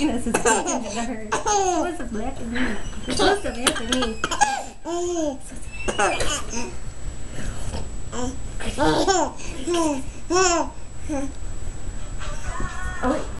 Ines is talking to her. What's up after me? What's up after me? Oh.